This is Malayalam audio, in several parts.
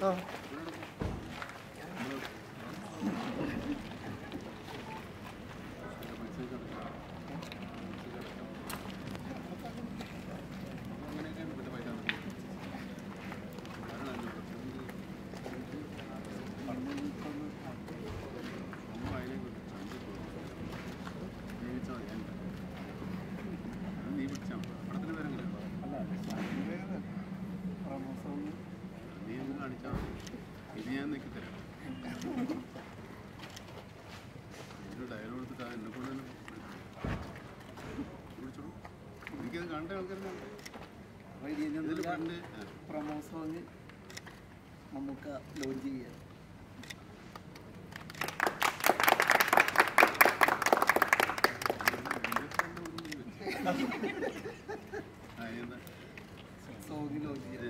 嗯。ഞാൻ നിൽക്കി തരാം ഡയലോഗ് എടുത്തിട്ട് ആ എന്നെ കൊണ്ട് തന്നെ വിളിച്ചോളൂ എനിക്കത് കണ്ട ആൾക്കാരുണ്ട് ഇതിൽ പണ്ട് പ്രമോ സോങ് മമ്മൂക്ക ലോഞ്ച് ചെയ്യാം? സോങ് ലോഞ്ച് ഇത്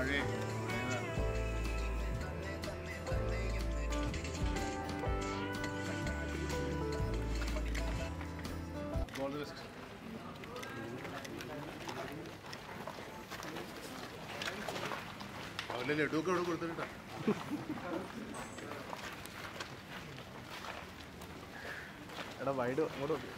പഴയതാണ് All the best. അവന്റെ ലഡുവൊക്കെ അവിടെ കൊടുത്തിട്ടാ എടാ വൈഡ് അങ്ങോട്ട് നോക്ക്.